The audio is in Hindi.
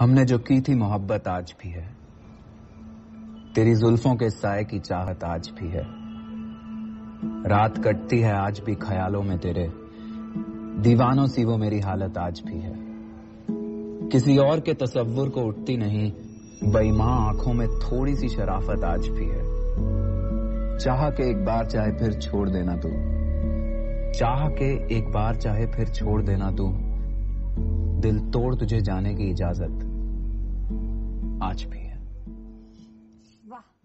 हमने जो की थी मोहब्बत आज भी है। तेरी जुल्फों के साय की चाहत आज भी है। रात कटती है आज भी ख्यालों में तेरे। दीवानों सी वो मेरी हालत आज भी है। किसी और के तस्वुर को उठती नहीं, बेईमां आँखों में थोड़ी सी शराफत आज भी है। चाह के एक बार चाहे फिर छोड़ देना तू। चाह के एक बार चाहे फिर छोड़ देना तू। दिल तोड़ तुझे जाने की इजाज़त। आज भी है। वाह।